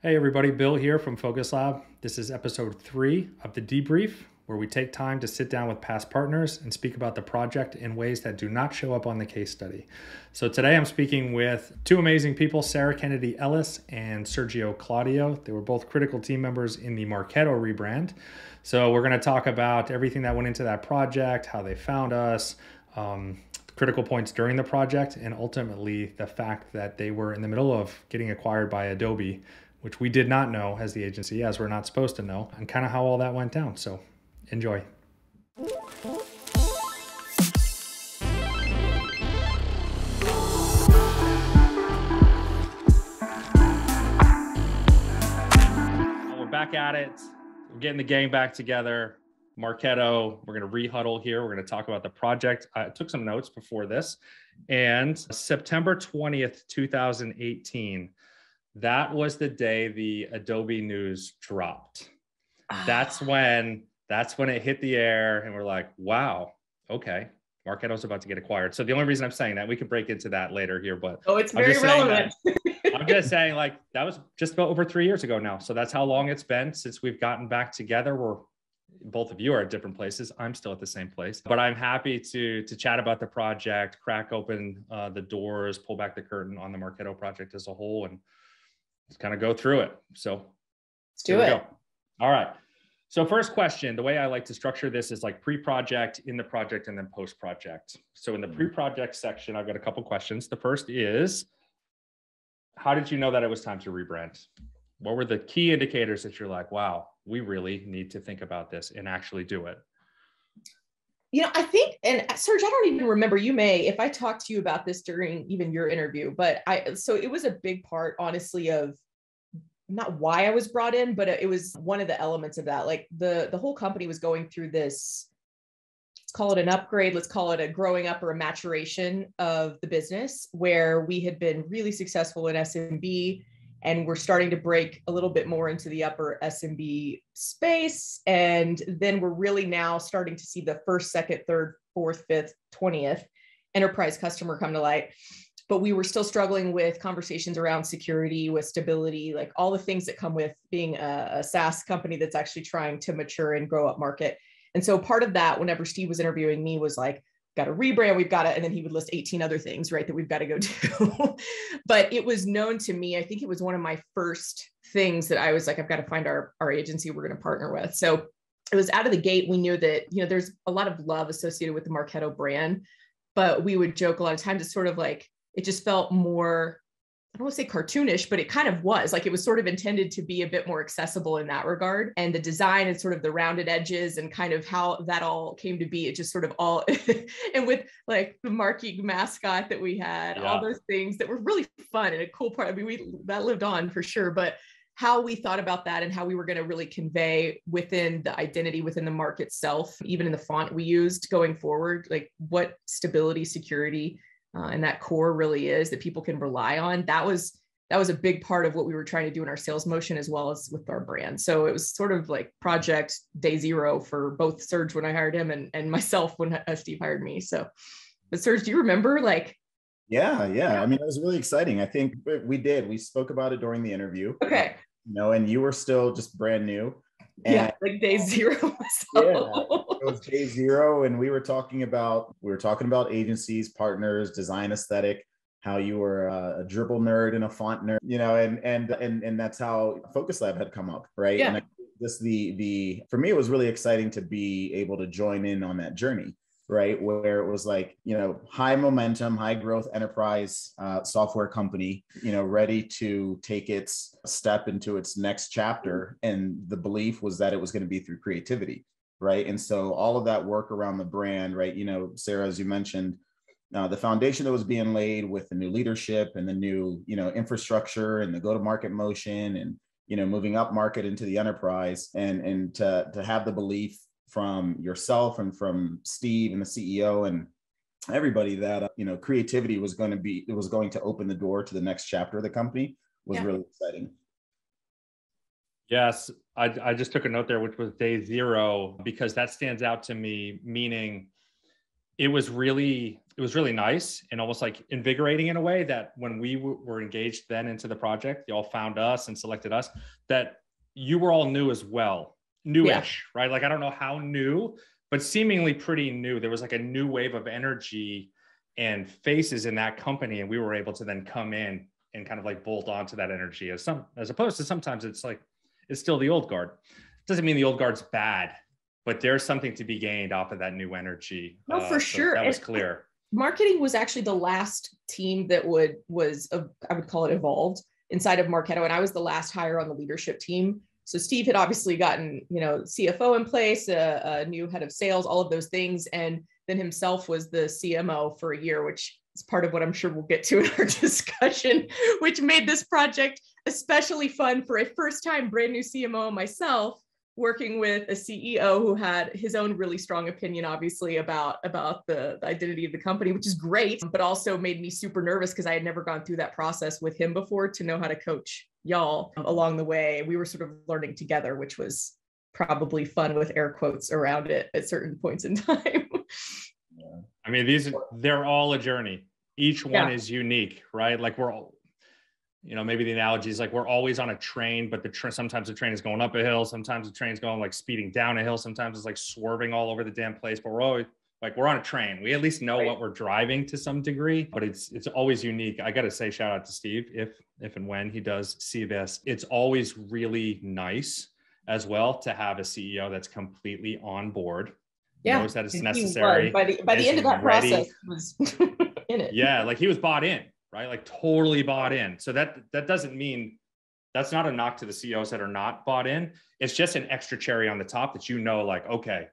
Hey, everybody, Bill here from Focus Lab. This is episode three of the debrief, where we take time to sit down with past partners and speak about the project in ways that do not show up on the case study. So, today I'm speaking with two amazing people, Sarah Kennedy Ellis and Sergio Claudio. They were both critical team members in the Marketo rebrand. So, we're going to talk about everything that went into that project, how they found us. Um, critical points during the project and ultimately the fact that they were in the middle of getting acquired by Adobe which we did not know as the agency, as we're not supposed to know, and kind of how all that went down. So enjoy. We're back at it. We're getting the gang back together. Marketo, we're going to rehuddle here. We're going to talk about the project. I took some notes before this. And September 20th, 2018, that was the day the Adobe news dropped. That's ah. when that's when it hit the air and we're like, wow, okay. Marketo's about to get acquired. So the only reason I'm saying that we can break into that later here, but oh, it's very relevant. I'm just saying, like that was just about over three years ago now. So that's how long it's been since we've gotten back together. We're both of you are at different places. I'm still at the same place, but I'm happy to to chat about the project, crack open uh, the doors, pull back the curtain on the Marketo project as a whole, and let's kind of go through it. So let's do it. Go. All right. So first question, the way I like to structure this is like pre-project, in the project, and then post-project. So in the mm-hmm. pre-project section, I've got a couple questions. The first is, how did you know that it was time to rebrand? What were the key indicators that you're like, wow, we really need to think about this and actually do it? You know, I think, and uh, Serge, I don't even remember. You may, if I talked to you about this during even your interview, but I, so it was a big part, honestly, of not why I was brought in, but uh, it was one of the elements of that. Like the the whole company was going through this. Let's call it an upgrade. Let's call it a growing up or a maturation of the business, where we had been really successful in SMB and we're starting to break a little bit more into the upper SMB space. And then we're really now starting to see the first, second, third, fourth, fifth, 20th enterprise customer come to light. But we were still struggling with conversations around security, with stability, like all the things that come with being a, a SaaS company that's actually trying to mature and grow up market. And so part of that, whenever Steve was interviewing me, was like, got to rebrand, we've got to, and then he would list 18 other things, right, that we've got to go do. but it was known to me, I think it was one of my first things that I was like, I've got to find our, our agency we're going to partner with. So it was out of the gate. We knew that, you know, there's a lot of love associated with the Marketo brand, but we would joke a lot of times. It's sort of like, it just felt more I don't want to say cartoonish, but it kind of was like it was sort of intended to be a bit more accessible in that regard. And the design and sort of the rounded edges and kind of how that all came to be, it just sort of all, and with like the marquee mascot that we had, yeah. all those things that were really fun and a cool part. I mean, we that lived on for sure, but how we thought about that and how we were going to really convey within the identity within the mark itself, even in the font we used going forward, like what stability, security, uh, and that core really is that people can rely on that was that was a big part of what we were trying to do in our sales motion as well as with our brand. So it was sort of like project day zero for both serge when i hired him and, and myself when uh, steve hired me. So but serge do you remember like? Yeah yeah. I mean it was really exciting. I think we did. We spoke about it during the interview. Okay. You know and you were still just brand new and yeah, like day zero. yeah, it was day zero, and we were talking about we were talking about agencies, partners, design aesthetic, how you were a, a Dribbble nerd and a font nerd, you know, and and and and that's how Focus Lab had come up, right? Yeah. And I, this the the for me it was really exciting to be able to join in on that journey right? Where it was like, you know, high momentum, high growth enterprise uh, software company, you know, ready to take its step into its next chapter. And the belief was that it was going to be through creativity, right? And so all of that work around the brand, right? You know, Sarah, as you mentioned, uh, the foundation that was being laid with the new leadership and the new, you know, infrastructure and the go-to-market motion and you know moving up market into the enterprise and and to to have the belief from yourself and from Steve and the CEO and everybody that uh, you know creativity was going to be it was going to open the door to the next chapter of the company was yeah. really exciting. Yes, I, I just took a note there, which was day zero, because that stands out to me, meaning it was really it was really nice and almost like invigorating in a way that when we w- were engaged then into the project, you all found us and selected us, that you were all new as well, newish, yeah. right? Like I don't know how new, but seemingly pretty new. There was like a new wave of energy and faces in that company, and we were able to then come in and kind of like bolt onto that energy as some as opposed to sometimes it's like it's still the old guard. Doesn't mean the old guard's bad, but there's something to be gained off of that new energy. No, uh, for so sure. That was clear. Marketing was actually the last team that would was uh, I would call it evolved inside of Marketo, and I was the last hire on the leadership team. So Steve had obviously gotten you know CFO in place, a, a new head of sales, all of those things, and then himself was the CMO for a year, which is part of what I'm sure we'll get to in our discussion, which made this project especially fun for a first time brand new CMO myself working with a CEO who had his own really strong opinion, obviously, about, about the, the identity of the company, which is great, but also made me super nervous because I had never gone through that process with him before to know how to coach y'all along the way. We were sort of learning together, which was probably fun with air quotes around it at certain points in time. yeah. I mean, these they're all a journey. Each one yeah. is unique, right? Like we're all you know, maybe the analogy is like we're always on a train, but the train sometimes the train is going up a hill, sometimes the train's going like speeding down a hill, sometimes it's like swerving all over the damn place. But we're always like we're on a train. We at least know right. what we're driving to some degree, but it's it's always unique. I got to say shout out to Steve if if and when he does see this. It's always really nice as well to have a CEO that's completely on board. Yeah, knows that it's necessary. By the by the end of that ready. process was in it. Yeah, like he was bought in right? Like totally bought in. So that that doesn't mean that's not a knock to the CEOs that are not bought in. It's just an extra cherry on the top that you know, like, okay,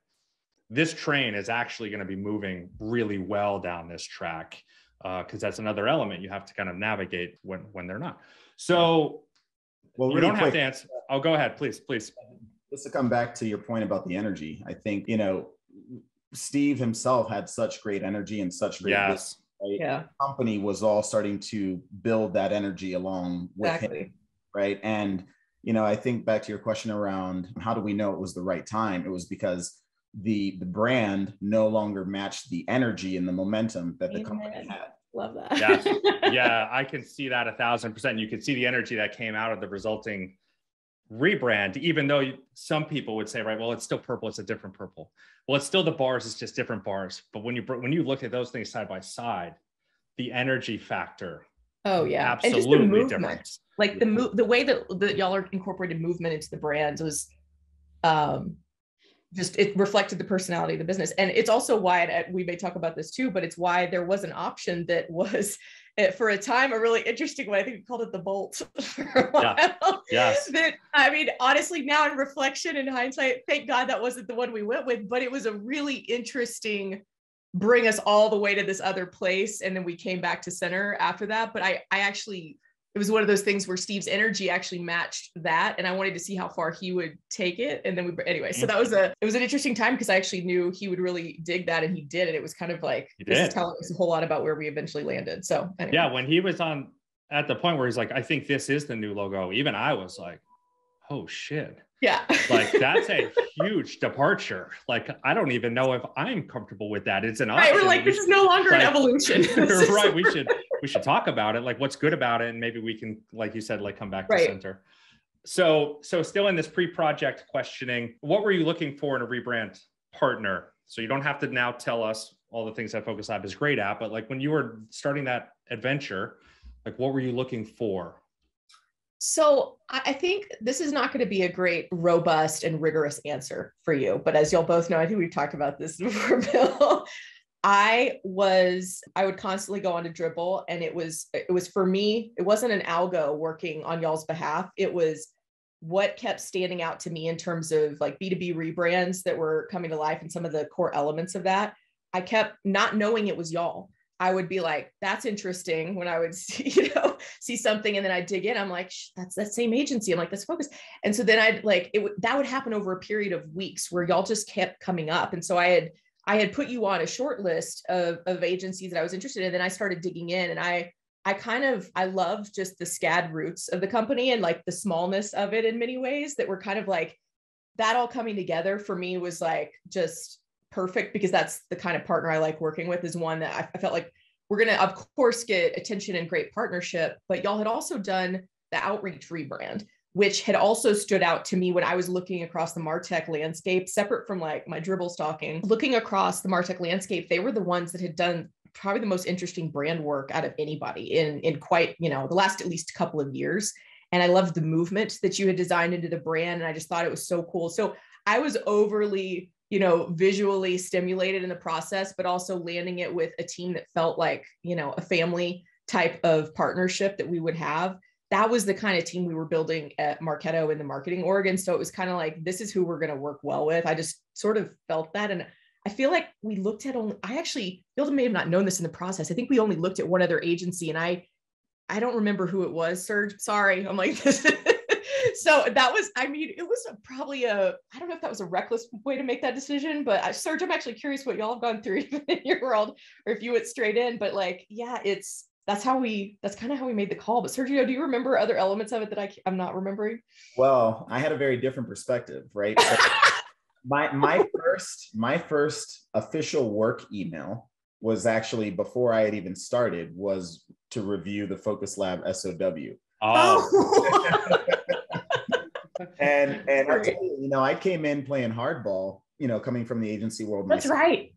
this train is actually going to be moving really well down this track because uh, that's another element you have to kind of navigate when when they're not. So well, really you don't quick, have to answer. Oh, go ahead, please, please. Just to come back to your point about the energy, I think you know Steve himself had such great energy and such great yes right? Yeah. The company was all starting to build that energy along with exactly. him, right? And you know, I think back to your question around how do we know it was the right time? It was because the the brand no longer matched the energy and the momentum that Amen. the company had. Love that. yeah, yeah, I can see that a thousand percent. You can see the energy that came out of the resulting rebrand, even though some people would say, right, well, it's still purple, it's a different purple. Well, it's still the bars, it's just different bars. But when you when you look at those things side by side, the energy factor. Oh yeah, absolutely and just the different. Like the move, the way that, that y'all are incorporated movement into the brands was, um, just it reflected the personality of the business, and it's also why we may talk about this too. But it's why there was an option that was it, for a time a really interesting one. I think we called it the bolt for a while. Yeah. Yes. that I mean, honestly, now in reflection and hindsight, thank God that wasn't the one we went with, but it was a really interesting bring us all the way to this other place. And then we came back to center after that. But I I actually it was one of those things where Steve's energy actually matched that, and I wanted to see how far he would take it. And then we, anyway, so that was a it was an interesting time because I actually knew he would really dig that, and he did. And it was kind of like this is telling us a whole lot about where we eventually landed. So anyway. yeah, when he was on at the point where he's like, I think this is the new logo. Even I was like, oh shit. Yeah. like that's a huge departure. Like I don't even know if I'm comfortable with that. It's an option. Right, we're like, this is no longer like, an evolution. right. We should we should talk about it. Like what's good about it. And maybe we can, like you said, like come back to center. So so still in this pre-project questioning, what were you looking for in a rebrand partner? So you don't have to now tell us all the things that Focus Lab is great at, but like when you were starting that adventure, like what were you looking for? So I think this is not going to be a great, robust, and rigorous answer for you. But as you'll both know, I think we've talked about this before, Bill. I was I would constantly go on to Dribbble, and it was it was for me. It wasn't an algo working on y'all's behalf. It was what kept standing out to me in terms of like B2B rebrands that were coming to life and some of the core elements of that. I kept not knowing it was y'all. I would be like, that's interesting when I would see, you know, see something and then I dig in. I'm like, that's that same agency. I'm like, let's focus. And so then I'd like it that would happen over a period of weeks where y'all just kept coming up. And so I had I had put you on a short list of, of agencies that I was interested in. Then I started digging in and I I kind of I love just the SCAD roots of the company and like the smallness of it in many ways that were kind of like that all coming together for me was like just perfect because that's the kind of partner I like working with is one that I, I felt like we're going to of course get attention and great partnership, but y'all had also done the outreach rebrand which had also stood out to me when I was looking across the Martech landscape, separate from like my Dribbble stalking, looking across the Martech landscape, they were the ones that had done probably the most interesting brand work out of anybody in in quite, you know, the last at least couple of years. And I loved the movement that you had designed into the brand. And I just thought it was so cool. So I was overly, you know, visually stimulated in the process, but also landing it with a team that felt like, you know, a family type of partnership that we would have that was the kind of team we were building at Marketo in the marketing org. And so it was kind of like, this is who we're going to work well with. I just sort of felt that. And I feel like we looked at only, I actually, Gilda may have not known this in the process. I think we only looked at one other agency and I, I don't remember who it was, Serge. Sorry. I'm like, so that was, I mean, it was a, probably a, I don't know if that was a reckless way to make that decision, but I, Serge, I'm actually curious what y'all have gone through in your world or if you went straight in, but like, yeah, it's, that's how we that's kind of how we made the call but sergio do you remember other elements of it that I, i'm not remembering? Well i had a very different perspective right? My my first my first official work email was actually before i had even started was to review the focus lab sow oh. And and you, you know i came in playing hardball you know coming from the agency world that's myself, right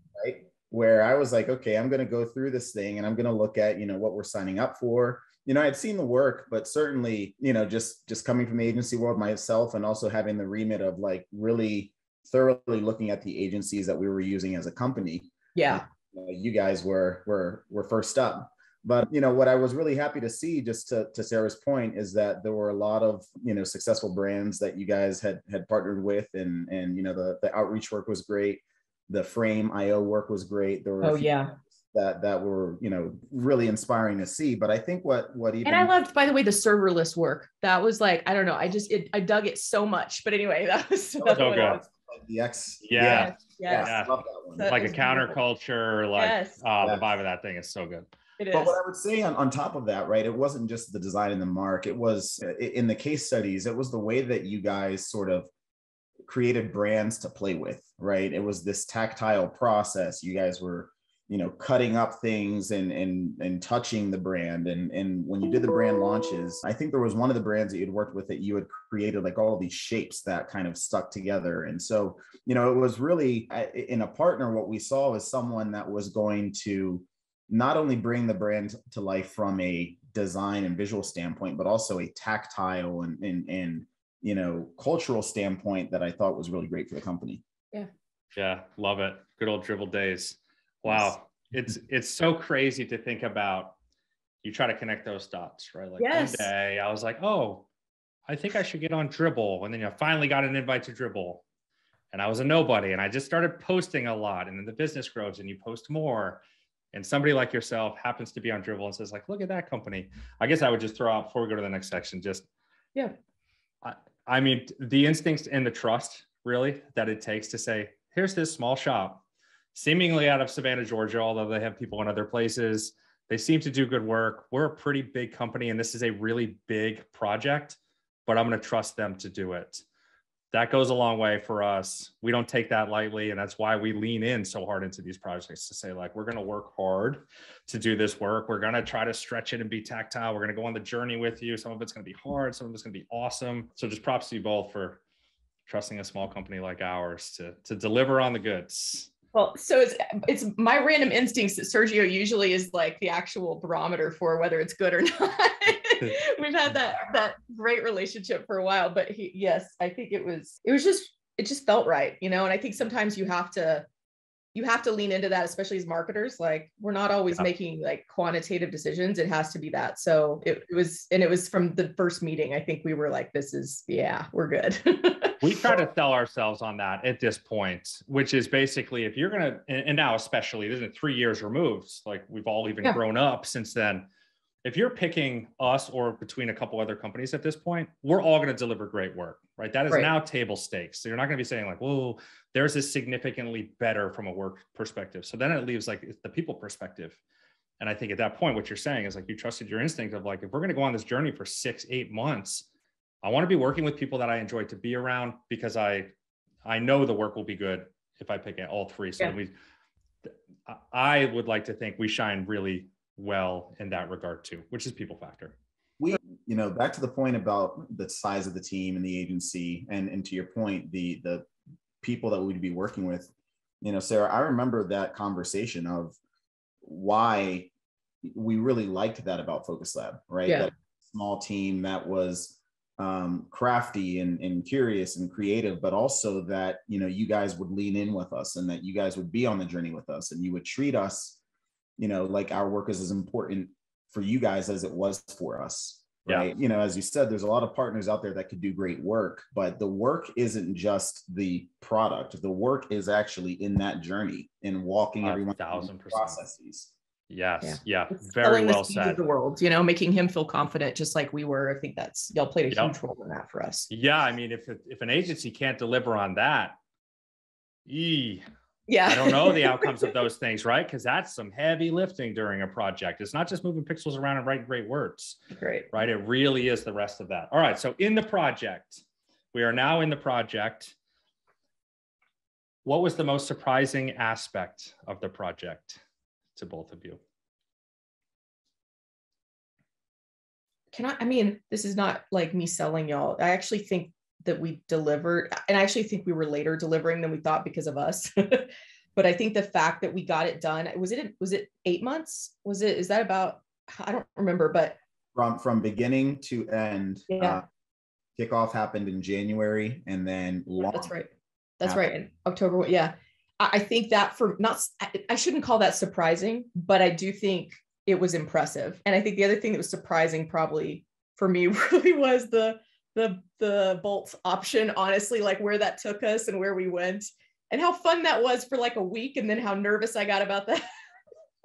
where I was like, okay, I'm going to go through this thing and I'm going to look at, you know, what we're signing up for. You know, I'd seen the work, but certainly, you know, just just coming from the agency world myself and also having the remit of like really thoroughly looking at the agencies that we were using as a company. Yeah. Uh, you guys were were were first up. But you know what I was really happy to see, just to, to Sarah's point, is that there were a lot of you know successful brands that you guys had had partnered with, and and you know the the outreach work was great the Frame.io work was great. There were oh yeah that that were you know really inspiring to see. But I think what what even and I loved by the way the serverless work. That was like I don't know. I just it, I dug it so much. But anyway, that was so, so good. Like the X. Yeah. Yes. yes. Yeah. Love that one. like a counterculture. Like yes. uh, yes. the vibe of that thing is so good. It but what I would say on, on top of that, right, it wasn't just the design and the mark. It was in the case studies, it was the way that you guys sort of created brands to play with, right? It was this tactile process. You guys were, you know, cutting up things and and and touching the brand. And and when you did the brand launches, I think there was one of the brands that you'd worked with that you had created like all these shapes that kind of stuck together. And so, you know, it was really in a partner. What we saw was someone that was going to not only bring the brand to life from a design and visual standpoint, but also a tactile and and and you know cultural standpoint that I thought was really great for the company. Yeah. Yeah, love it. Good old Dribbble days. Wow. Yes. It's it's so crazy to think about. You try to connect those dots, right? Like yes. one day I was like, oh, I think I should get on Dribbble. And then you finally got an invite to Dribbble. And I was a nobody. And I just started posting a lot. And then the business grows and you post more. And somebody like yourself happens to be on Dribbble and says, like, look at that company. I guess I would just throw out before we go to the next section, just yeah I mean, the instincts and the trust really that it takes to say, here's this small shop, seemingly out of Savannah, Georgia, although they have people in other places. They seem to do good work. We're a pretty big company, and this is a really big project, but I'm going to trust them to do it that goes a long way for us. We don't take that lightly. And that's why we lean in so hard into these projects to say, like, we're going to work hard to do this work. We're going to try to stretch it and be tactile. We're going to go on the journey with you. Some of it's going to be hard, some of it's going to be awesome. So just props to you both for trusting a small company like ours to, to deliver on the goods. Well, so it's it's my random instincts that Sergio usually is like the actual barometer for whether it's good or not. We've had that that great relationship for a while, but he, yes, I think it was it was just it just felt right, you know. And I think sometimes you have to you have to lean into that, especially as marketers. Like we're not always yeah. making like quantitative decisions. It has to be that. So it, it was, and it was from the first meeting. I think we were like, this is yeah, we're good. we try to sell ourselves on that at this point, which is basically if you're gonna, and now especially, this is three years removed, like we've all even yeah. grown up since then. If you're picking us or between a couple other companies at this point, we're all going to deliver great work, right? That is right. now table stakes. So you're not going to be saying like, "Whoa, there's is significantly better from a work perspective." So then it leaves like the people perspective. And I think at that point, what you're saying is like you trusted your instinct of like, if we're going to go on this journey for six, eight months, I want to be working with people that I enjoy to be around because I I know the work will be good if I pick all three. So Yeah. we, I would like to think we shine really well in that regard too, which is people factor. we you know back to the point about the size of the team and the agency and and to your point the the people that we'd be working with you know sarah i remember that conversation of why we really liked that about focus lab right Yeah. that small team that was um, crafty and, and curious and creative but also that you know you guys would lean in with us and that you guys would be on the journey with us and you would treat us you know like our work is as important for you guys as it was for us Yeah. right you know as you said there's a lot of partners out there that could do great work but the work isn't just the product the work is actually in that journey in walking A everyone thousand processes Yes. Yeah. It's Very selling the well said. the world, you know, making him feel confident, just like we were. I think that's y'all played a Yep. huge role in that for us. Yeah. I mean, if, if an agency can't deliver on that, ee, Yeah. I don't know the outcomes of those things, right? Because that's some heavy lifting during a project. It's not just moving pixels around and writing great words. Great. right? It really is the rest of that. All right. So in the project, we are now in the project. What was the most surprising aspect of the project to both of you? Can I? I mean, this is not like me selling y'all. I actually think that we delivered, and I actually think we were later delivering than we thought because of us. but I think the fact that we got it done was it was it eight months? Was it is that about? I don't remember, but from from beginning to end Yeah. uh, kickoff happened in january and then That's right. That's happened. right. In October. Yeah. I, I think that for not, I shouldn't call that surprising, but I do think it was impressive. And I think the other thing that was surprising probably for me really was the, the, the bolt option, honestly, like where that took us and where we went and how fun that was for like a week. And then how nervous I got about that.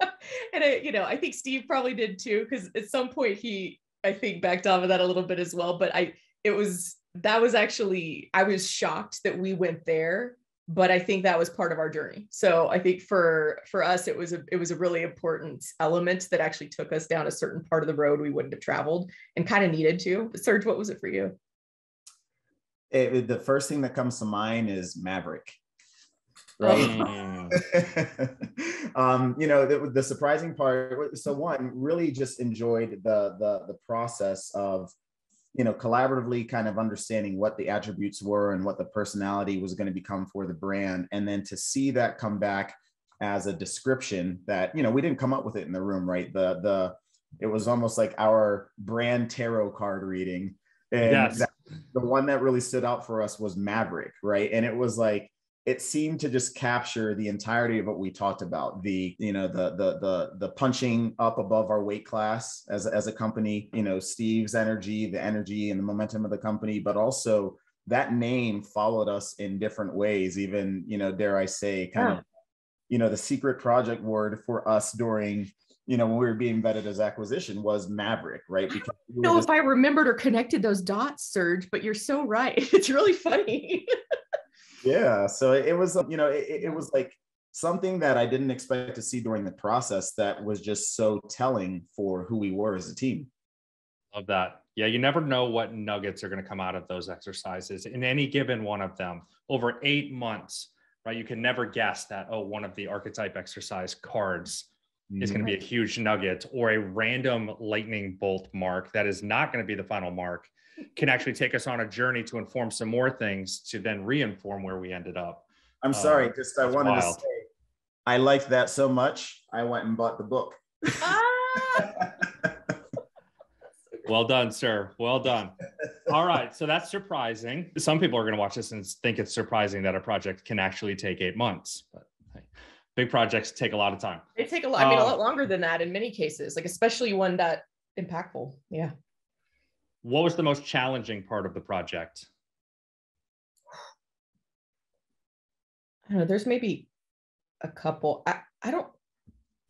and I, you know, I think Steve probably did too, because at some point he, I think backed off of that a little bit as well. But I, it was that was actually I was shocked that we went there, but I think that was part of our journey. So I think for for us it was a it was a really important element that actually took us down a certain part of the road we wouldn't have traveled and kind of needed to. Serge, what was it for you? It, the first thing that comes to mind is maverick right Mm, um, you know, the, the surprising part. So one, really just enjoyed the the the process of, you know, collaboratively kind of understanding what the attributes were and what the personality was going to become for the brand, and then to see that come back as a description that you know we didn't come up with it in the room, right? The the it was almost like our brand tarot card reading, and Yes. that- the one that really stood out for us was Maverick, right? And it was like it seemed to just capture the entirety of what we talked about the you know the the the the punching up above our weight class as as a company you know steve's energy the energy and the momentum of the company but also that name followed us in different ways even you know dare i say kind Yeah. of you know the secret project word for us during you know when we were being vetted as acquisition was maverick right because we were know just- if I remembered or connected those dots, Serge, but you're so right. It's really funny. yeah so it was uh, you know it, it was like something that i didn't expect to see during the process that was just so telling for who we were as a team Love that. Yeah, you never know what nuggets are going to come out of those exercises in any given one of them over eight months, right? You can never guess that, oh, one of the archetype exercise cards is going to be a huge nugget or a random lightning bolt mark that is not going to be the final mark can actually take us on a journey to inform some more things to then re-inform where we ended up. i'm sorry Uh, just i wanted wild. to say i liked that so much i went and bought the book ah! Well done, sir. Well done. All right. So that's surprising. Some people are going to watch this and think it's surprising that a project can actually take eight months. But hey, big projects take a lot of time. They take a lot, I mean, a Um, lot longer than that in many cases, like especially one that impactful. Yeah. What was the most challenging part of the project? I don't know, there's maybe a couple. I, I don't,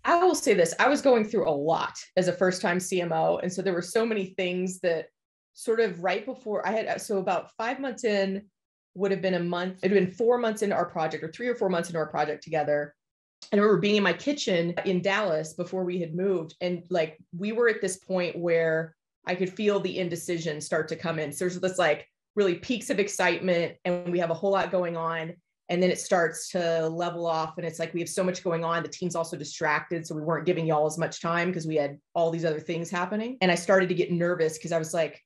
I will say this I was going through a lot as a first time CMO. And so there were so many things that sort of right before I had, so about five months in would have been a month, it have been four months into our project or three or four months into our project together. And I remember being in my kitchen in Dallas before we had moved. And like we were at this point where I could feel the indecision start to come in. So there's this like really peaks of excitement and we have a whole lot going on and then it starts to level off and it's like we have so much going on the team's also distracted so we weren't giving y'all as much time because we had all these other things happening and i started to get nervous because i was like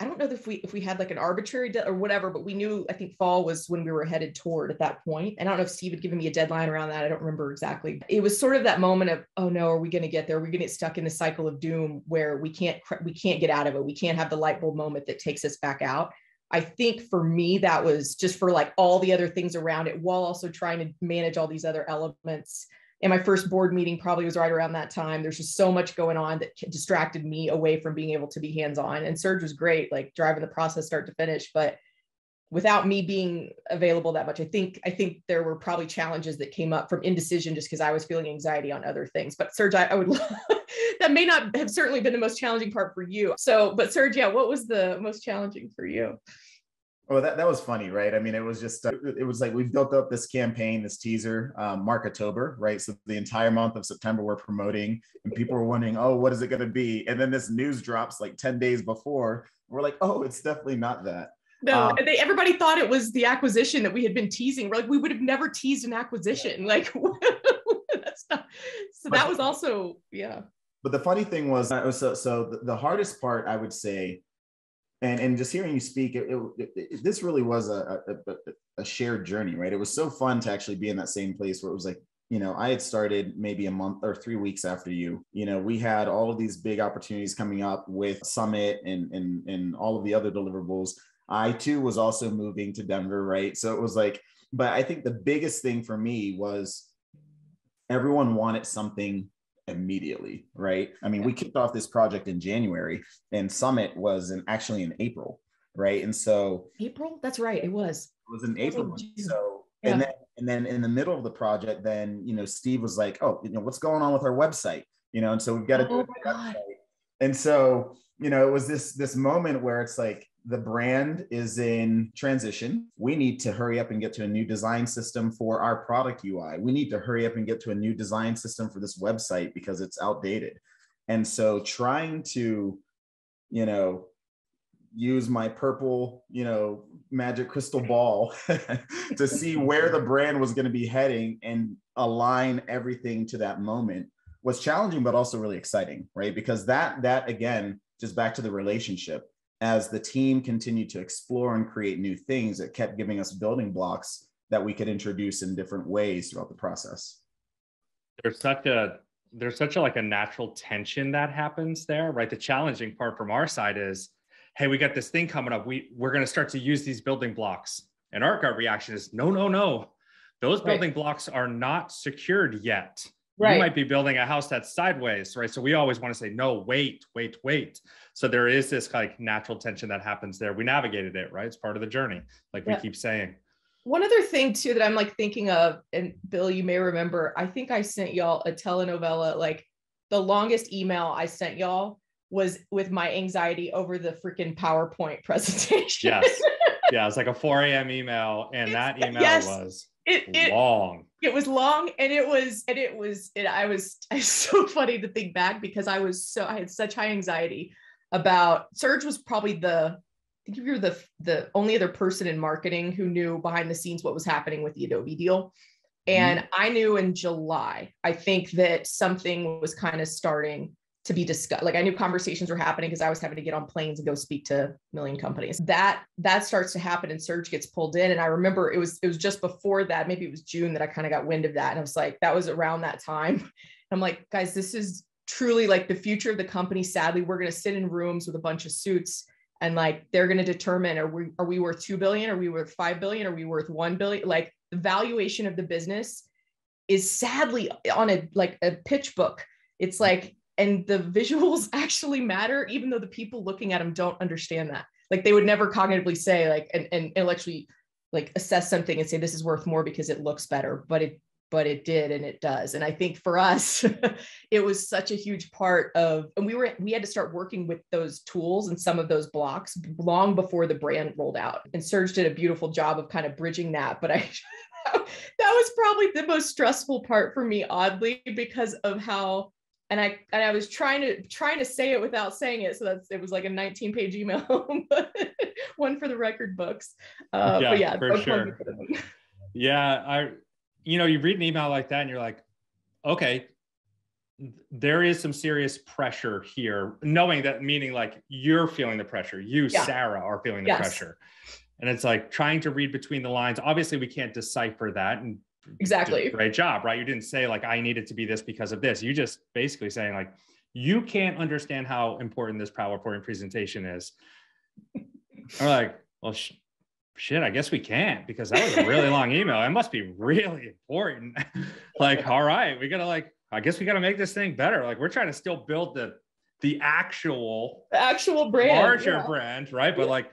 i don't know if we if we had like an arbitrary de- or whatever but we knew i think fall was when we were headed toward at that point. And i don't know if steve had given me a deadline around that. I don't remember exactly. It was sort of that moment of oh no are we going to get there? Are we going to get stuck in the cycle of doom where we can't we can't get out of it? We can't have the light bulb moment that takes us back out. I think for me, that was just for like all the other things around it while also trying to manage all these other elements. And my first board meeting probably was right around that time. There's just so much going on that distracted me away from being able to be hands on. And Serge was great, like driving the process start to finish. But without me being available that much, I think I think there were probably challenges that came up from indecision just because I was feeling anxiety on other things. But Serge, I, I would that may not have certainly been the most challenging part for you. So, but Serge, yeah, what was the most challenging for you? Well, that, that was funny, right? I mean, it was just, uh, it was like we built up this campaign, this teaser, um, Marketober, right? So the entire month of September, we're promoting, and people were wondering, oh, what is it going to be? And then this news drops like 10 days before. We're like, oh, it's definitely not that. No, um, they, everybody thought it was the acquisition that we had been teasing. We're like, we would have never teased an acquisition. Like, that's not, so that was also, yeah. But the funny thing was, uh, so, so the hardest part, I would say, and and just hearing you speak it, it, it, this really was a, a, a, shared journey right? It was so fun to actually be in that same place where it was like you know i had started maybe a month or three weeks after you. You know we had all of these big opportunities coming up with summit and and and all of the other deliverables. I too was also moving to denver right? So it was like but i think the biggest thing for me was everyone wanted something immediately, right? I mean, we kicked off this project in January and Summit was in actually in April, right? And so April, that's right, it was. It was in April. Oh, so yeah. and then and then in the middle of the project, then you know, Steve was like, Oh, you know, what's going on with our website? You know, and so we've got to oh do it. And so, you know, it was this this moment where it's like the brand is in transition. We need to hurry up and get to a new design system for our product UI. We need to hurry up and get to a new design system for this website because it's outdated. And so trying to, you know, use my purple, you know, magic crystal ball to see where the brand was going to be heading and align everything to that moment was challenging but also really exciting, right? Because that that again, just back to the relationship as the team continued to explore and create new things, it kept giving us building blocks that we could introduce in different ways throughout the process. There's such a there's such a like a natural tension that happens there, right? The challenging part from our side is, hey, we got this thing coming up. We we're going to start to use these building blocks. And our gut reaction is, no, no, no. Those building right. blocks are not secured yet. Right. You might be building a house that's sideways, right? So we always want to say, no, wait, wait, wait. So there is this like natural tension that happens there. We navigated it, right? It's part of the journey, like yeah. we keep saying. One other thing too that I'm like thinking of, and Bill, you may remember, I think I sent y'all a telenovela. Like the longest email I sent y'all was with my anxiety over the freaking PowerPoint presentation. Yes. Yeah, it's like a 4 a.m. email, and it's, that email yes, was it, it, long. It was long, and it was, and it was, and I was, it's so funny to think back because I was so, I had such high anxiety about Serge was probably the I think you were the the only other person in marketing who knew behind the scenes what was happening with the Adobe deal. And mm-hmm. I knew in July, I think that something was kind of starting to be discussed. Like I knew conversations were happening because I was having to get on planes and go speak to a million companies. That that starts to happen and Serge gets pulled in. And I remember it was it was just before that, maybe it was June that I kind of got wind of that. And I was like, that was around that time. I'm like, guys, this is truly like the future of the company. Sadly, we're going to sit in rooms with a bunch of suits and like they're going to determine are we are we worth 2 billion are we worth 5 billion are we worth 1 billion like the valuation of the business is sadly on a like a pitch book it's like and the visuals actually matter even though the people looking at them don't understand that. Like they would never cognitively say like and, and intellectually like assess something and say this is worth more because it looks better but it but it did and it does. And i think for us it was such a huge part of and we were we had to start working with those tools and some of those blocks long before the brand rolled out. And serge did a beautiful job of kind of bridging that but i that was probably the most stressful part for me oddly because of how and I and I was trying to trying to say it without saying it, so that's it was like a 19 page email, one for the record books. Uh, yeah, but yeah, for sure. Yeah, I you know, you read an email like that and you're like, okay, there is some serious pressure here, knowing that meaning like you're feeling the pressure, you, yeah. Sarah, are feeling the yes. pressure. And it's like trying to read between the lines. Obviously, we can't decipher that. And exactly. Great job, right? You didn't say like I needed to be this because of this. You just basically saying like you can't understand how important this PowerPoint presentation is. or like, well, sh- shit, I guess we can't because that was a really long email. It must be really important. like, all right, we gotta like, I guess we gotta make this thing better. Like, we're trying to still build the the actual the actual brand, larger yeah. brand, right? But like,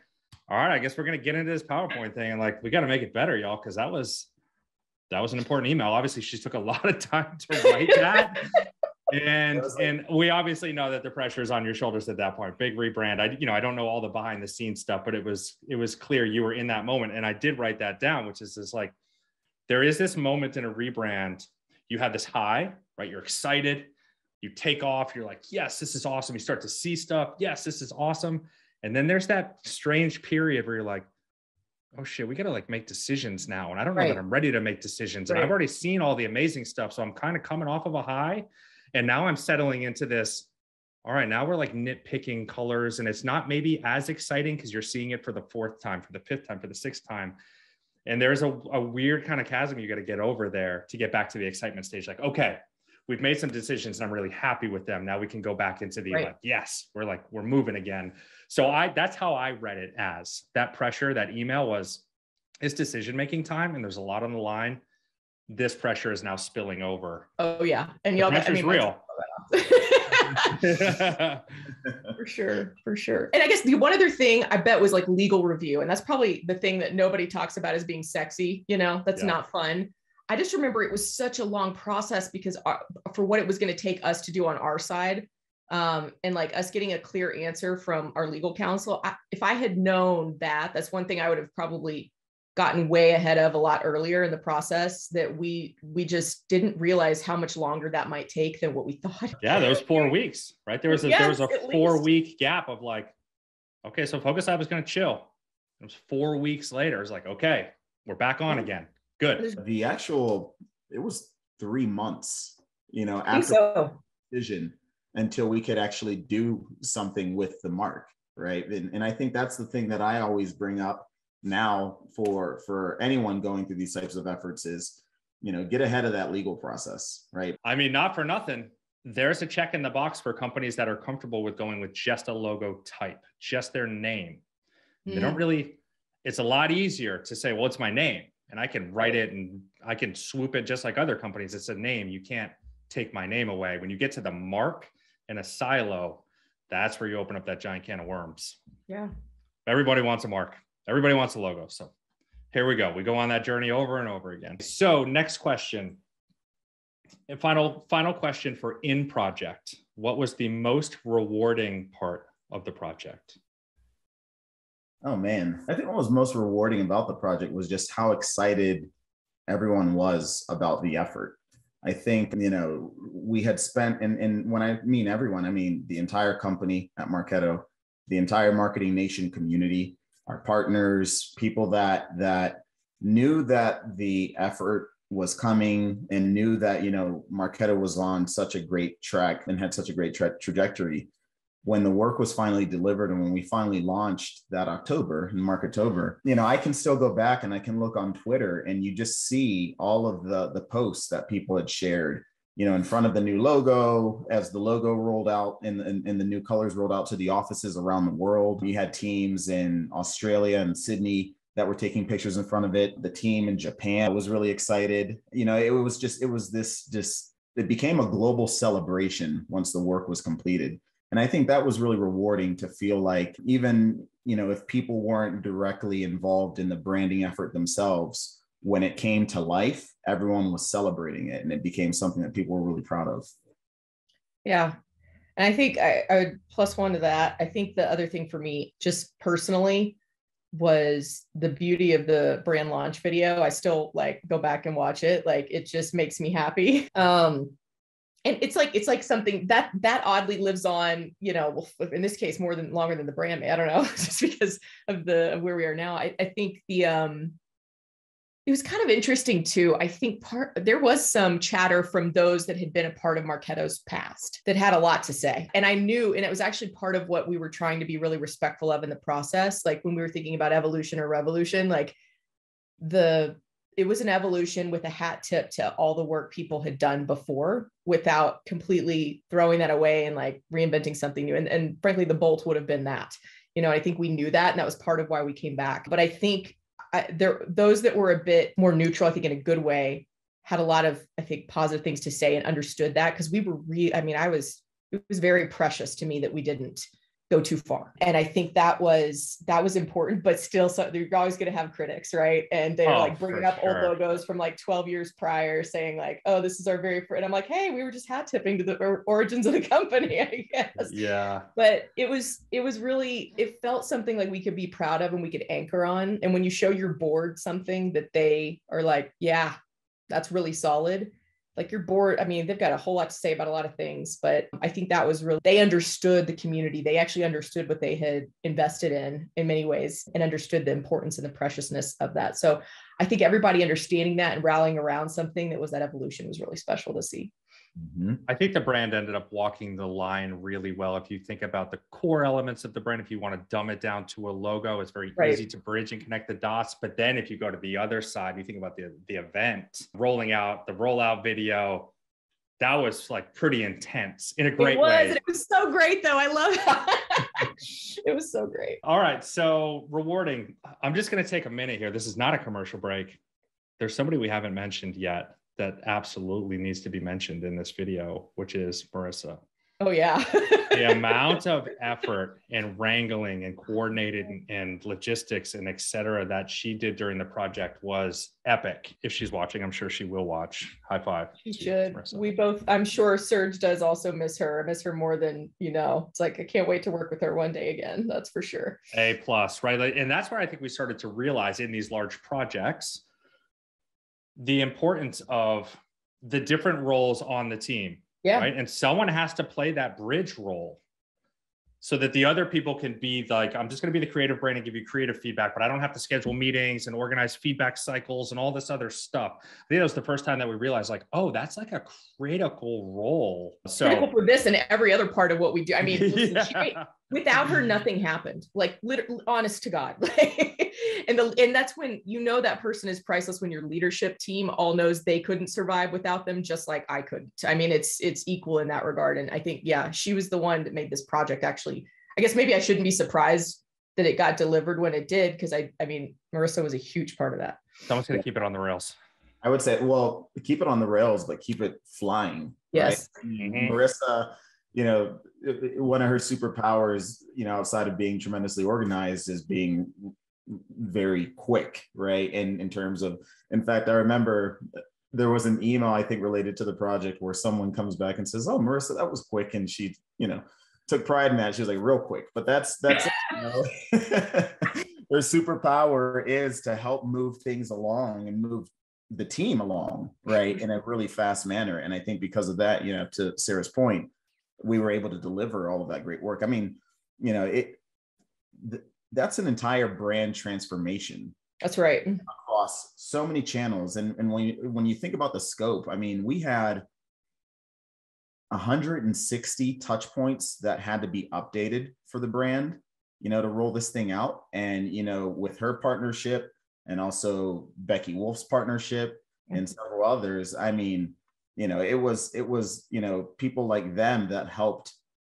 all right, I guess we're gonna get into this PowerPoint thing and like we gotta make it better, y'all, because that was that was an important email. Obviously, she took a lot of time to write that. And and we obviously know that the pressure is on your shoulders at that point. Big rebrand. I you know i don't know all the behind the scenes stuff but it was it was clear you were in that moment. And i did write that down which is this like there is this moment in a rebrand. You have this high right? You're excited. You take off. You're like yes this is awesome. You start to see stuff. Yes this is awesome. And then there's that strange period where you're like oh shit we gotta like make decisions now and i don't know right. that i'm ready to make decisions right. and i've already seen all the amazing stuff so i'm kind of coming off of a high and now I'm settling into this. All right, now we're like nitpicking colors, and it's not maybe as exciting because you're seeing it for the fourth time, for the fifth time, for the sixth time. And there's a, a weird kind of chasm you got to get over there to get back to the excitement stage. Like, okay, we've made some decisions and I'm really happy with them. Now we can go back into the right. like, yes, we're like, we're moving again. So I that's how I read it as that pressure, that email was it's decision making time and there's a lot on the line this pressure is now spilling over. Oh yeah, and y'all. Pressure's I mean, real. for sure, for sure. And I guess the one other thing I bet was like legal review, and that's probably the thing that nobody talks about as being sexy. You know, that's yeah. not fun. I just remember it was such a long process because our, for what it was going to take us to do on our side, um, and like us getting a clear answer from our legal counsel. I, if I had known that, that's one thing I would have probably gotten way ahead of a lot earlier in the process that we we just didn't realize how much longer that might take than what we thought. Yeah, there was four weeks, right? There was a yes, there was a four least. week gap of like, okay, so Focus Lab is going to chill. It was four weeks later. It's like, okay, we're back on again. Good. The actual it was three months, you know, after so. decision until we could actually do something with the mark, right? And, and I think that's the thing that I always bring up now for for anyone going through these types of efforts is you know get ahead of that legal process right i mean not for nothing there's a check in the box for companies that are comfortable with going with just a logo type just their name mm. they don't hmm. really it's a lot easier to say well it's my name and i can write it and i can swoop it just like other companies it's a name you can't take my name away when you get to the mark in a silo that's where you open up that giant can of worms yeah everybody wants a mark Everybody wants a logo. So here we go. We go on that journey over and over again. So next question. And final final question for in project. What was the most rewarding part of the project? Oh man, I think what was most rewarding about the project was just how excited everyone was about the effort. I think, you know, we had spent, and, and when I mean everyone, I mean the entire company at Marketo, the entire Marketing Nation community, our partners, people that that knew that the effort was coming and knew that you know Marketo was on such a great track and had such a great tra- trajectory. When the work was finally delivered and when we finally launched that October in Marketober, you know, I can still go back and I can look on Twitter and you just see all of the the posts that people had shared you know, in front of the new logo as the logo rolled out and, and, and, the new colors rolled out to the offices around the world. We had teams in Australia and Sydney that were taking pictures in front of it. The team in Japan was really excited. You know, it was just, it was this just, it became a global celebration once the work was completed. And I think that was really rewarding to feel like even, you know, if people weren't directly involved in the branding effort themselves, when it came to life, everyone was celebrating it and it became something that people were really proud of. Yeah. And I think I, I would plus one to that. I think the other thing for me, just personally, was the beauty of the brand launch video. I still like go back and watch it. Like it just makes me happy. Um, and it's like it's like something that that oddly lives on you know in this case more than longer than the brand i don't know just because of the of where we are now i, I think the um it was kind of interesting too. I think part there was some chatter from those that had been a part of Marketo's past that had a lot to say. And I knew, and it was actually part of what we were trying to be really respectful of in the process. Like when we were thinking about evolution or revolution, like the it was an evolution with a hat tip to all the work people had done before without completely throwing that away and like reinventing something new. And, and frankly, the bolt would have been that. You know, I think we knew that, and that was part of why we came back. But I think I, there those that were a bit more neutral, I think in a good way, had a lot of I think positive things to say and understood that because we were re I mean I was it was very precious to me that we didn't go too far. And i think that was that was important but still so you're always going to have critics right? And they're oh, like bringing up sure. old logos from like 12 years prior saying like oh this is our very first and i'm like hey we were just hat tipping to the origins of the company i guess. Yeah. But it was it was really it felt something like we could be proud of and we could anchor on. And when you show your board something that they are like yeah that's really solid like your board i mean they've got a whole lot to say about a lot of things but i think that was really they understood the community. They actually understood what they had invested in in many ways and understood the importance and the preciousness of that. So i think everybody understanding that and rallying around something that was that evolution was really special to see Mm-hmm. I think the brand ended up walking the line really well. If you think about the core elements of the brand, if you want to dumb it down to a logo, it's very right. easy to bridge and connect the dots. But then if you go to the other side, you think about the, the event, rolling out the rollout video, that was like pretty intense in a great it was, way. It was so great though. I love it. it was so great. All right. So rewarding. I'm just going to take a minute here. This is not a commercial break. There's somebody we haven't mentioned yet that absolutely needs to be mentioned in this video, which is Marissa. Oh yeah. the amount of effort and wrangling and coordinated and, and, logistics and et cetera that she did during the project was epic. If she's watching, I'm sure she will watch. High five. She should. Marissa. We both, I'm sure Serge does also miss her. I miss her more than, you know, it's like, I can't wait to work with her one day again. That's for sure. A plus, right? And that's where I think we started to realize in these large projects the importance of the different roles on the team. Yeah. Right. And someone has to play that bridge role so that the other people can be like, I'm just going to be the creative brain and give you creative feedback, but I don't have to schedule meetings and organize feedback cycles and all this other stuff. I think that was the first time that we realized, like, oh, that's like a critical role. So critical for this and every other part of what we do. I mean, listen, yeah. she, without her, nothing happened. Like, literally, honest to God. and the and that's when you know that person is priceless when your leadership team all knows they couldn't survive without them, just like I couldn't. I mean, it's it's equal in that regard. And I think, yeah, she was the one that made this project actually. I guess maybe I shouldn't be surprised that it got delivered when it did, because I I mean, Marissa was a huge part of that. Someone's gonna keep it on the rails. I would say, well, keep it on the rails, but keep it flying. Yes. Right? Mm-hmm. Marissa you know, one of her superpowers, you know, outside of being tremendously organized is being very quick, right? And in terms of, in fact, I remember there was an email I think related to the project where someone comes back and says, "Oh, Marissa, that was quick," and she, you know, took pride in that. She was like, "Real quick," but that's that's know, her superpower is to help move things along and move the team along, right, in a really fast manner. And I think because of that, you know, to Sarah's point, we were able to deliver all of that great work. I mean, you know, it th- that's an entire brand transformation. That's right. Across so many channels. And, and when you, when you think about the scope, I mean, we had 160 touch points that had to be updated for the brand, you know, to roll this thing out. And, you know, with her partnership and also Becky Wolf's partnership and mm-hmm. several others, I mean, you know it was it was you know people like them that helped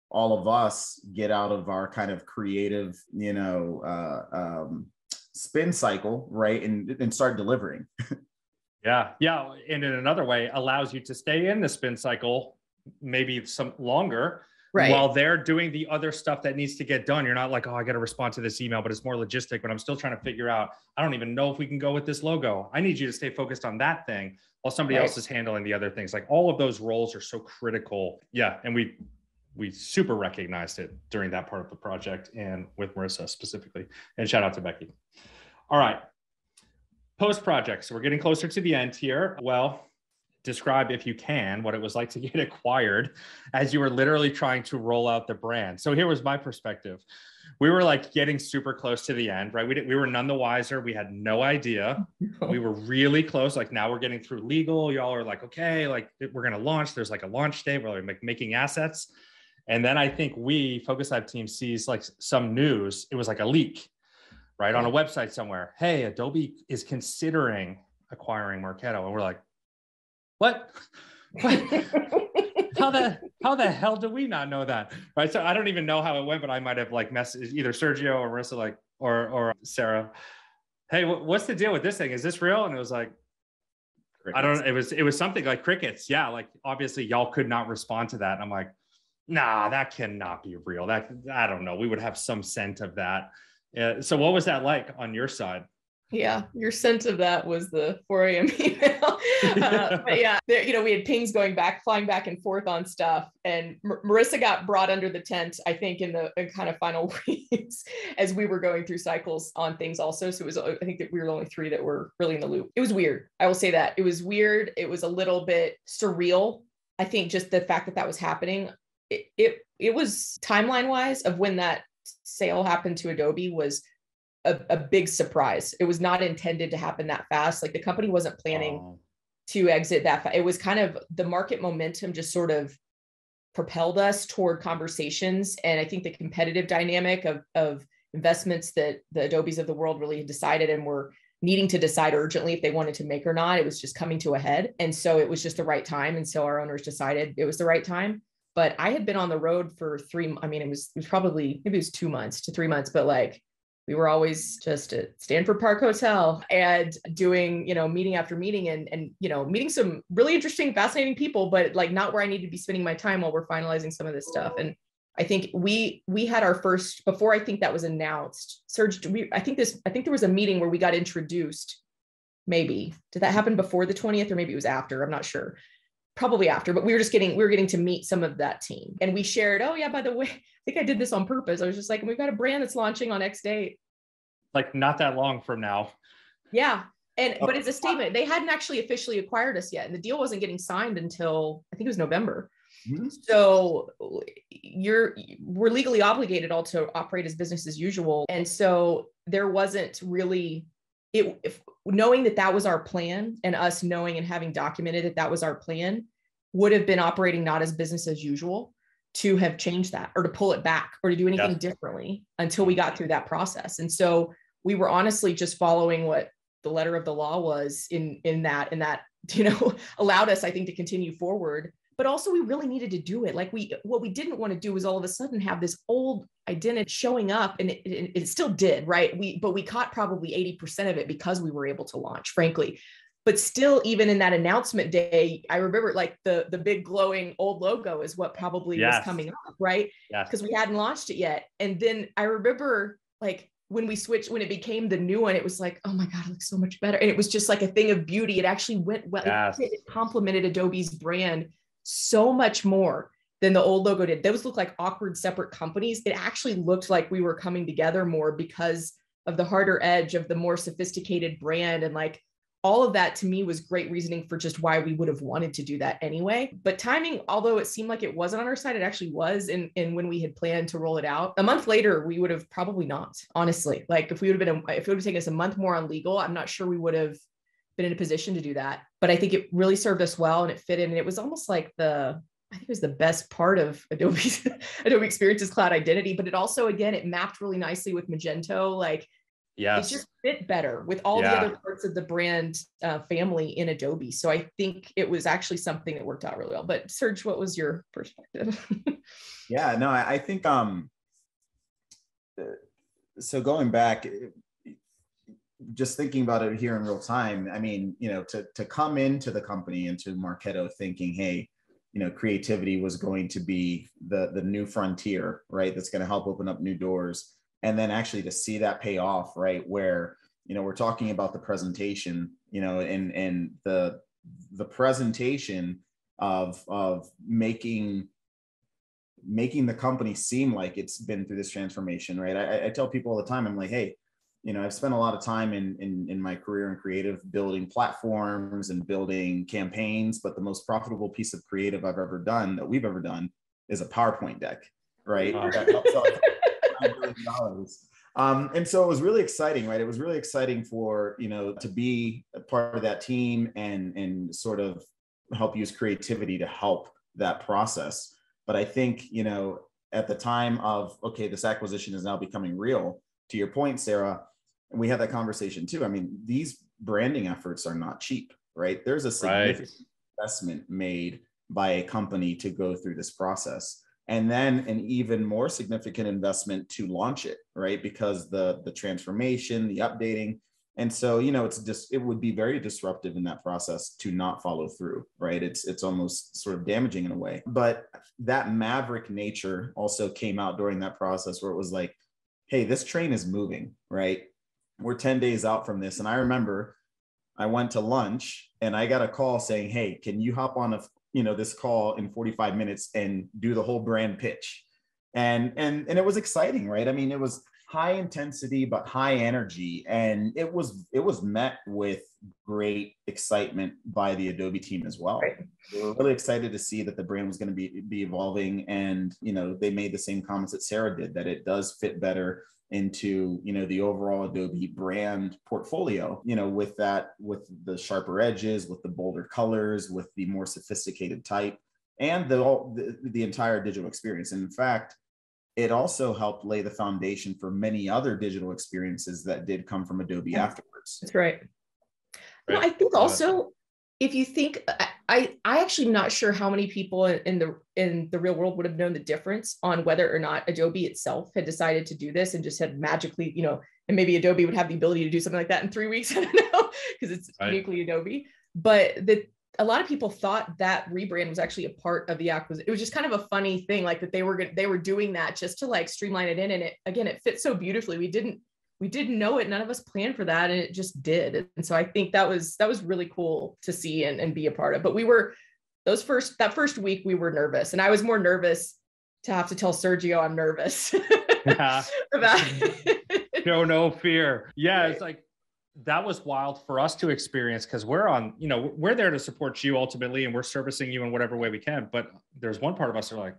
all of us get out of our kind of creative you know uh, um, spin cycle right and and start delivering. Yeah yeah and in another way allows you to stay in the spin cycle maybe some longer right. while they're doing the other stuff that needs to get done. You're not like, oh, I got to respond to this email, but it's more logistic. But I'm still trying to figure out, I don't even know if we can go with this logo. I need you to stay focused on that thing while somebody right. else is handling the other things. Like all of those roles are so critical. Yeah. And we, we super recognized it during that part of the project and with Marissa specifically. And shout out to Becky. All right. Post project. So we're getting closer to the end here. Well, describe, if you can, what it was like to get acquired as you were literally trying to roll out the brand. So here was my perspective. We were like getting super close to the end, right? We did, we were none the wiser. We had no idea. We were really close. Like now we're getting through legal. Y'all are like, okay, like we're gonna launch. There's like a launch date. We're like making assets. And then I think we Focus Lab team sees like some news. It was like a leak, right, on a website somewhere. Hey, Adobe is considering acquiring Marketo, and we're like, what? what? how the how the hell do we not know that? Right. So I don't even know how it went, but I might have like messaged either Sergio or Marissa, like or or Sarah. Hey, what's the deal with this thing? Is this real? And it was like, crickets. I don't. know. It was it was something like crickets. Yeah. Like obviously y'all could not respond to that. And I'm like, nah, that cannot be real. That I don't know. We would have some scent of that. Uh, so what was that like on your side? Yeah, your sense of that was the 4 a.m. email. uh, but yeah, there, you know, we had pings going back, flying back and forth on stuff. And Mar- Marissa got brought under the tent, I think, in the in kind of final weeks as we were going through cycles on things also. So it was, I think that we were the only three that were really in the loop. It was weird. I will say that. It was weird. It was a little bit surreal. I think just the fact that that was happening, it, it, it was timeline wise of when that sale happened to Adobe was a, a, big surprise. It was not intended to happen that fast. Like the company wasn't planning oh. to exit that fast. It was kind of the market momentum just sort of propelled us toward conversations. And I think the competitive dynamic of, of investments that the Adobes of the world really had decided and were needing to decide urgently if they wanted to make or not, it was just coming to a head. And so it was just the right time. And so our owners decided it was the right time. But I had been on the road for three, I mean, it was, it was probably, maybe it was two months to three months, but like we were always just at Stanford Park Hotel and doing, you know, meeting after meeting and and you know, meeting some really interesting, fascinating people, but like not where I need to be spending my time while we're finalizing some of this stuff. And I think we we had our first before I think that was announced. Serge, we I think this I think there was a meeting where we got introduced. Maybe did that happen before the 20th or maybe it was after? I'm not sure probably after, but we were just getting we were getting to meet some of that team. And we shared, oh yeah, by the way, I think I did this on purpose. I was just like, we've got a brand that's launching on X date. Like not that long from now. Yeah. And but it's a statement. They hadn't actually officially acquired us yet. And the deal wasn't getting signed until I think it was November. Mm-hmm. So you're we're legally obligated all to operate as business as usual. And so there wasn't really it if, knowing that that was our plan and us knowing and having documented that that was our plan would have been operating not as business as usual to have changed that or to pull it back or to do anything yeah. differently until we got through that process and so we were honestly just following what the letter of the law was in in that and that you know allowed us i think to continue forward but also we really needed to do it. Like we what we didn't want to do was all of a sudden have this old identity showing up and it, it, it, still did right? We but we caught probably 80% of it because we were able to launch frankly. But still even in that announcement day i remember like the the big glowing old logo is what probably yes. was coming up right? Because yes. we hadn't launched it yet. And then i remember like when we switched when it became the new one it was like oh my god it looks so much better. And it was just like a thing of beauty. It actually went well. Yes. it complemented adobe's brand so much more than the old logo did. Those look like awkward separate companies. It actually looked like we were coming together more because of the harder edge of the more sophisticated brand and like all of that to me was great reasoning for just why we would have wanted to do that anyway. But timing, although it seemed like it wasn't on our side, it actually was. And in when we had planned to roll it out, a month later, we would have probably not, honestly. Like if we would have been, if it would have taken us a month more on legal, I'm not sure we would have been in a position to do that. But I think it really served us well and it fit in. And it was almost like the, I think it was the best part of Adobe's Adobe Experiences Cloud Identity. But it also, again, it mapped really nicely with Magento. Like, yeah, it just fit better with all yeah. the other parts of the brand uh, family in Adobe. So I think it was actually something that worked out really well. But Serge, what was your perspective? yeah, no, I, I think um, uh, so going back, just thinking about it here in real time, I mean, you know, to to come into the company into Marketo thinking, hey, you know, creativity was going to be the the new frontier, right? That's going to help open up new doors, and then actually to see that pay off, right? Where you know we're talking about the presentation, you know, and and the the presentation of of making making the company seem like it's been through this transformation, right? I, I tell people all the time, I'm like, hey, you know, I've spent a lot of time in, in, in my career in creative building platforms and building campaigns, but the most profitable piece of creative I've ever done that we've ever done is a PowerPoint deck, right? Wow. Um, and so it was really exciting, right? It was really exciting for you know to be a part of that team and and sort of help use creativity to help that process. But I think you know at the time of okay, this acquisition is now becoming real. To your point, Sarah, and we had that conversation too. I mean, these branding efforts are not cheap, right? There's a significant right. investment made by a company to go through this process and then an even more significant investment to launch it right because the the transformation the updating and so you know it's just it would be very disruptive in that process to not follow through right it's it's almost sort of damaging in a way but that maverick nature also came out during that process where it was like hey this train is moving right we're 10 days out from this. And i remember i went to lunch and i got a call saying hey can you hop on a you know this call in 45 minutes and do the whole brand pitch? And and and it was exciting right? I mean it was high intensity but high energy. And it was it was met with great excitement by the adobe team as well. Right. we were really excited to see that the brand was going to be be evolving. And you know they made the same comments that sarah did that it does fit better into you know the overall adobe brand portfolio you know with that with the sharper edges with the bolder colors with the more sophisticated type and the, the, the entire digital experience and in fact it also helped lay the foundation for many other digital experiences that did come from adobe yeah. afterwards that's right, right. i think also if you think uh, I I actually am not sure how many people in the in the real world would have known the difference on whether or not Adobe itself had decided to do this and just had magically, you know, and maybe Adobe would have the ability to do something like that in three weeks. I don't know because it's right. uniquely Adobe. But that a lot of people thought that rebrand was actually a part of the acquisition. It was just kind of a funny thing, like that they were they were doing that just to like streamline it in, and it again it fits so beautifully. We didn't we didn't know it. None of us planned for that and it just did. And so i think that was that was really cool to see and, and be a part of. But we were those first that first week we were nervous and i was more nervous to have to tell sergio i'm nervous yeah. about no no fear. Yeah right. it's like that was wild for us to experience because we're on you know we're there to support you ultimately and we're servicing you in whatever way we can. But there's one part of us that are like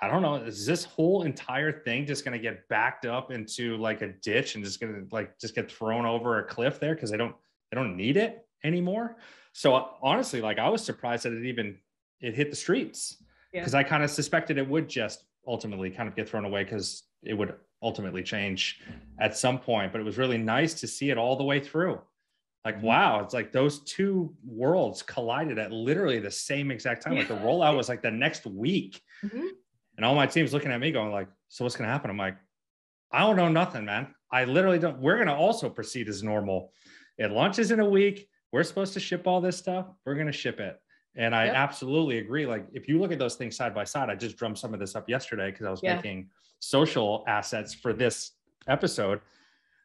I don't know, is this whole entire thing just going to get backed up into like a ditch and just going to like just get thrown over a cliff there because they don't they don't need it anymore. So honestly, like I was surprised that it even it hit the streets because yeah. I kind of suspected it would just ultimately kind of get thrown away because it would ultimately change at some point. But it was really nice to see it all the way through. Like mm-hmm. wow, it's like those two worlds collided at literally the same exact time. Like the rollout was like the next week. Mm-hmm. And all my team's looking at me going like, so what's going to happen? I'm like, I don't know nothing, man. I literally don't. We're going to also proceed as normal. It launches in a week. We're supposed to ship all this stuff. We're going to ship it. And I yep. absolutely agree. Like if you look at those things side by side, I just drummed some of this up yesterday because I was yeah. making social assets for this episode.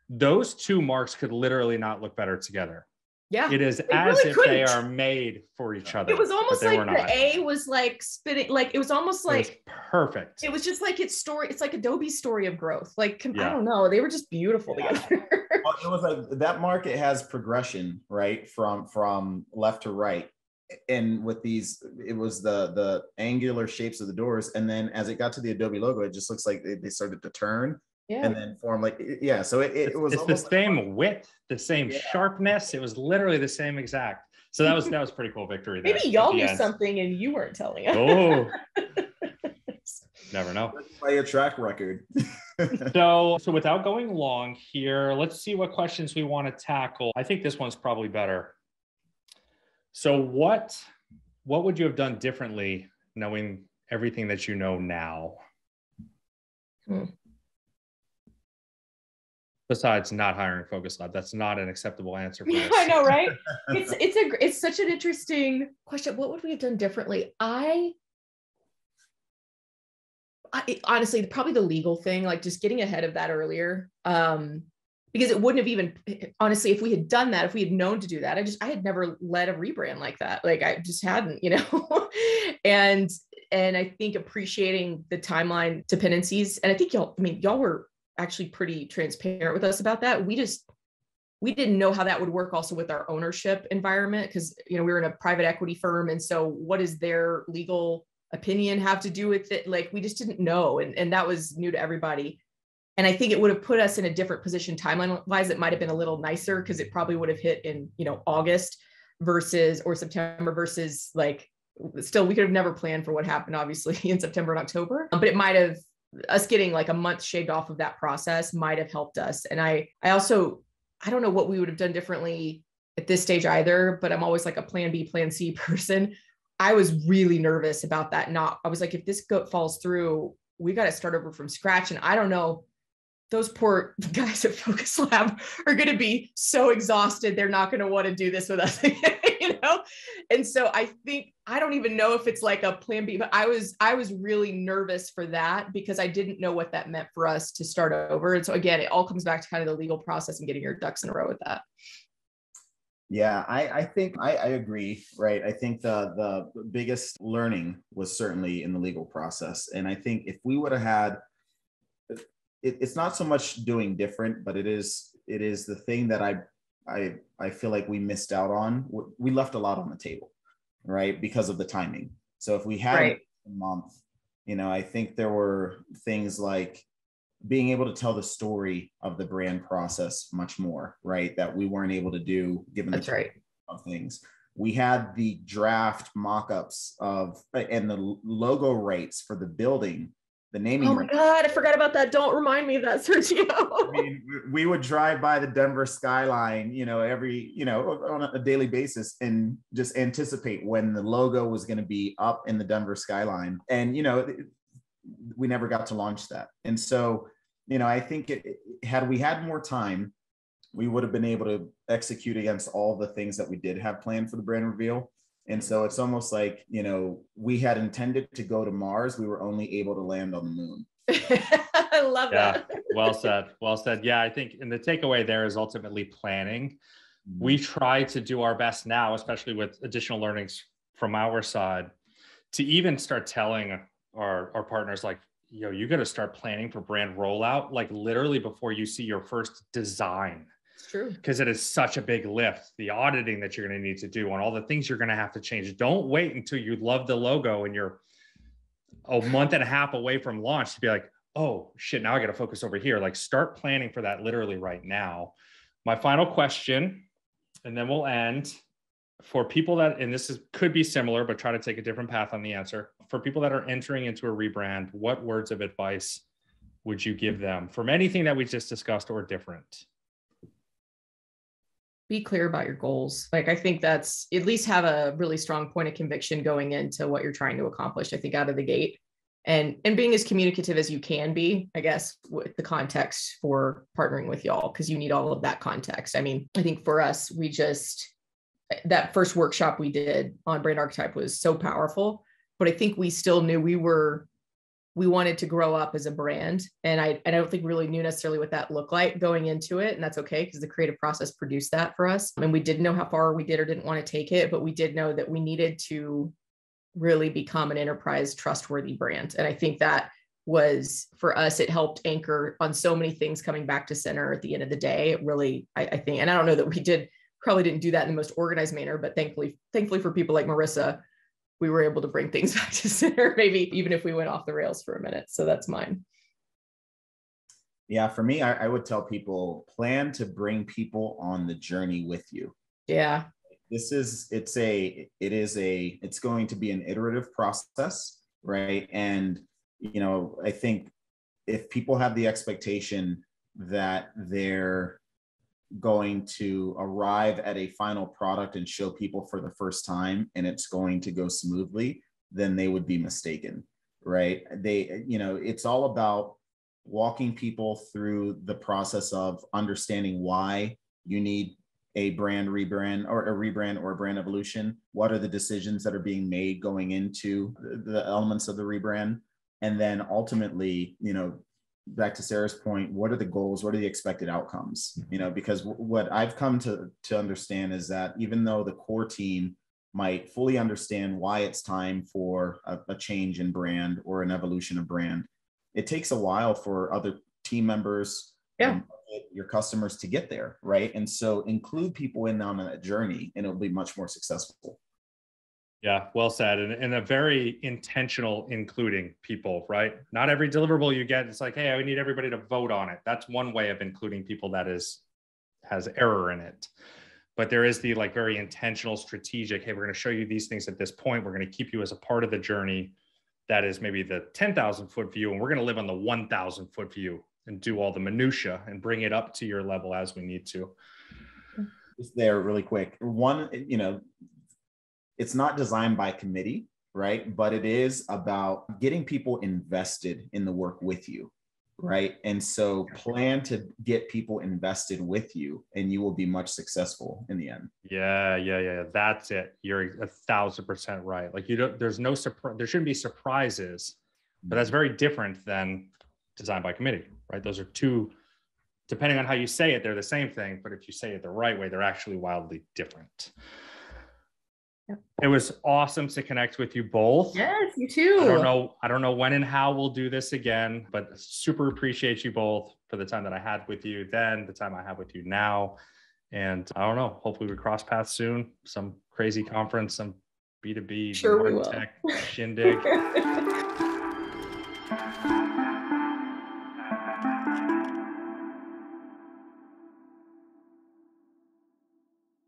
Those two marks could literally not look better together. Yeah. It is as really if couldn't. they are made for each other. It was almost like the A was like spitting, like it was almost like it was perfect. It was just like its story. It's like Adobe's story of growth. Like, yeah. I don't know. They were just beautiful yeah. together. well, it was like that Marketo's progression, right? From from left to right. And with these, it was the the angular shapes of the doors. And then as it got to the Adobe logo, it just looks like they, they started to turn yeah. and then form like yeah so it, it was it's the same like, width the same yeah. sharpness. It was literally the same exact. So that was that was pretty cool victory maybe y'all knew something and you weren't telling us. Oh. Never know. Play a track record. So so without going long here let's see what questions we want to tackle. I think this one's probably better. So what what would you have done differently knowing everything that you know now? Hmm besides not hiring focus lab that's not an acceptable answer yeah, i know right it's it's a it's such an interesting question what would we have done differently i I, honestly, probably the legal thing, like just getting ahead of that earlier. Um, because it wouldn't have even honestly, if we had done that, if we had known to do that, I just I had never led a rebrand like that. Like I just hadn't, you know. and and I think appreciating the timeline dependencies, and I think y'all, I mean, y'all were actually pretty transparent with us about that. We just we didn't know how that would work also with our ownership environment because you know we were in a private equity firm and so what does their legal opinion have to do with it? Like we just didn't know and, and that was new to everybody. And i think it would have put us in a different position timeline wise it might have been a little nicer because it probably would have hit in you know august versus or september versus like still we could have never planned for what happened obviously in september and october. But it might have us getting like a month shaved off of that process might have helped us and i i also I don't know what we would have done differently at this stage either, but I'm always like a plan B, plan C person. I was really nervous about that. Not, I was like, if this goat falls through, we got to start over from scratch. And I don't know, those poor guys at Focus Lab are going to be so exhausted. They're not going to want to do this with us, know? And so I think, I don't even know if it's like a plan B, but I was, I was really nervous for that because I didn't know what that meant for us to start over. And so again, it all comes back to kind of the legal process and getting your ducks in a row with that. Yeah, I, I think I, I, agree. Right. I think the the biggest learning was certainly in the legal process, and I think if we would have had, it, it's not so much doing different, but it is it is the thing that I I I feel like we missed out on. We left a lot on the table, right, because of the timing. So if we had right. a month, you know, I think there were things like being able to tell the story of the brand process much more, right? That we weren't able to do given That's the right. of things. We had the draft mock-ups of and the logo rates for the building the naming. Oh my god, I forgot about that. Don't remind me of that, Sergio. I mean, we would drive by the Denver skyline, you know, every, you know, on a daily basis and just anticipate when the logo was going to be up in the Denver skyline. And, you know, we never got to launch that. And so, you know, I think it, had we had more time, we would have been able to execute against all the things that we did have planned for the brand reveal. And so it's almost like, you know, we had intended to go to Mars, we were only able to land on the moon. I love yeah, that. well said. Well said. Yeah, I think and the takeaway there is ultimately planning. Mm-hmm. We try to do our best now, especially with additional learnings from our side, to even start telling our, our partners like, you know, you got to start planning for brand rollout, like literally before you see your first design true. Because it is such a big lift, the auditing that you're going to need to do on all the things you're going to have to change. Don't wait until you love the logo and you're a month and a half away from launch to be like, oh shit, now I got to focus over here. Like start planning for that literally right now. My final question, and then we'll end for people that, and this is could be similar, but try to take a different path on the answer. For people that are entering into a rebrand, what words of advice would you give them from anything that we just discussed or different? Be clear about your goals. Like I think that's at least have a really strong point of conviction going into what you're trying to accomplish. I think out of the gate and and being as communicative as you can be, I guess, with the context for partnering with y'all because you need all of that context. I mean, I think for us, we just that first workshop we did on brand archetype was so powerful, but I think we still knew we were we wanted to grow up as a brand. And I, I don't think really knew necessarily what that looked like going into it. And that's okay because the creative process produced that for us. And we didn't know how far we did or didn't want to take it but we did know that we needed to really become an enterprise trustworthy brand. And i think that was for us it helped anchor on so many things coming back to center at the end of the day. It really I, I think and i don't know that we did probably didn't do that in the most organized manner but thankfully thankfully for people like marissa we were able to bring things back to center, maybe even if we went off the rails for a minute. So that's mine. Yeah, for me, I, I would tell people plan to bring people on the journey with you. Yeah. This is, it's a, it is a, it's going to be an iterative process, right? And, you know, I think if people have the expectation that they're going to arrive at a final product and show people for the first time and it's going to go smoothly, then they would be mistaken, right? They, you know, it's all about walking people through the process of understanding why you need a brand rebrand or a rebrand or a brand evolution. What are the decisions that are being made going into the elements of the rebrand? And then ultimately, you know, back to Sarah's point, what are the goals? What are the expected outcomes? Mm-hmm. You know, because w- what I've come to to understand is that even though the core team might fully understand why it's time for a, a change in brand or an evolution of brand, it takes a while for other team members, yeah. Um, your customers to get there, right? And so include people in on that journey, and it'll be much more successful. Yeah, well said. And, and a very intentional including people, right? Not every deliverable you get, it's like, hey, I need everybody to vote on it. That's one way of including people that is has error in it. But there is the like very intentional, strategic, hey, we're going to show you these things at this point. We're going to keep you as a part of the journey that is maybe the 10,000 foot view, and we're going to live on the 1,000 foot view and do all the minutia and bring it up to your level as we need to. There really quick. One, you know, it's not designed by committee, right? But it is about getting people invested in the work with you, right? And so plan to get people invested with you, and you will be much successful in the end. Yeah, yeah, yeah. That's it. You're a thousand percent right. Like you don't. There's no surprise. There shouldn't be surprises, but that's very different than designed by committee, right? Those are two. Depending on how you say it, they're the same thing, but if you say it the right way, they're actually wildly different. It was awesome to connect with you both. Yes, you too. I don't know. I don't know when and how we'll do this again, but super appreciate you both for the time that I had with you then, the time I have with you now. And I don't know. Hopefully we cross paths soon. Some crazy conference, some B2B sure we will. tech shindig.